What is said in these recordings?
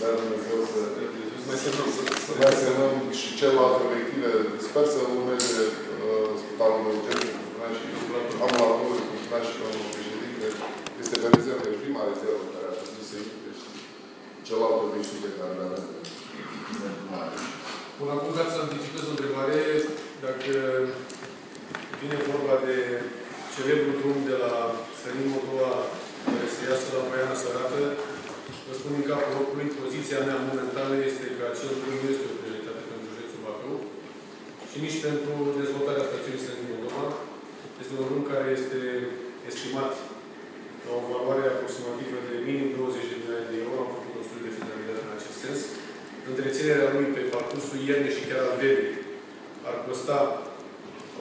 vrea Dumnezeu să Mai semnăm să... să mai semnăm și celelalte obiective. Sper să urmeze uh, spitalul de urgență, cum spunea și ambulatorul, cum spunea și domnul președinte. Este pe rezervă, e prima rezervă care ar trebui să intre și celelalte obiective care le avem. Bun, acum vreau să anticipez o întrebare. Dacă vine vorba de celebrul drum de la Sănin Moldova care se iasă la Poiana Sărată, vă spun în capul locului, poziția mea momentană este că acel drum nu este o prioritate pentru județul Bacău și nici pentru dezvoltarea stațiunii Sănin Moldova. Este un drum care este estimat la o valoare aproximativă de minim 20 de milioane de euro. Am făcut un studiu de finalitate în acest sens. Întreținerea lui pe parcursul iernii și chiar al verii ar costa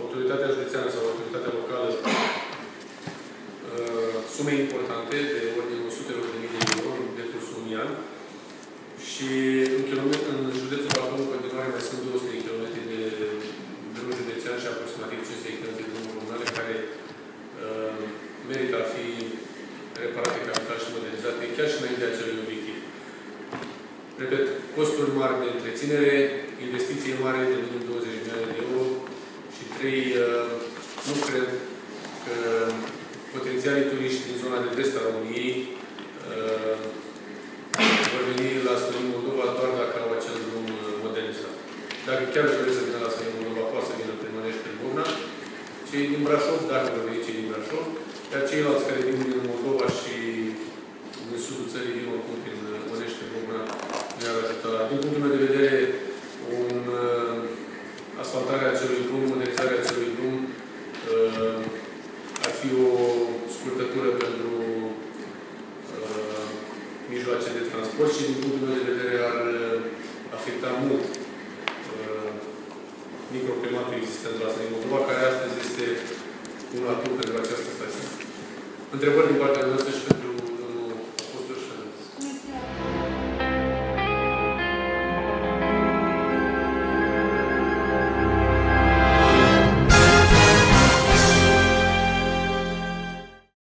autoritatea județeană sau autoritatea locală uh, sume importante de ordinul 100 de mii de euro în decursul unui an. Și în, kilometri, în județul Bacău, în continuare, mai sunt 200 de km de drum județean și aproximativ 500 de km de drumuri comunale care uh, merită a fi reparate capital și modernizate chiar și înainte de acelui obiectiv. Repet, costuri mari de întreținere, investiții mari de minim 20 de milioane de euro și trei, uh, nu cred că potențialii turiști din zona de vest a României uh, vor veni la Sfântul Moldova doar dacă au acel drum uh, modernizat. Dacă chiar doresc să vină la Sfântul Moldova, poate să vină prin Mănești, prin Burna. Cei din Brașov, dacă vor veni cei din Brașov, iar ceilalți care vin din Moldova și din sudul țării vin oricum prin Mănești, prin Burna, ne-ar ajuta. Din punctul meu de vedere, un uh, asfaltarea acelui drum, modernizarea acelui drum, uh, ar fi o scurtătură pentru uh, mijloace de transport și din punctul meu de vedere ar uh, afecta mult uh, microclimatul existent la Sării Moldova, care astăzi este un atu pentru această stație. Întrebări din partea noastră și pentru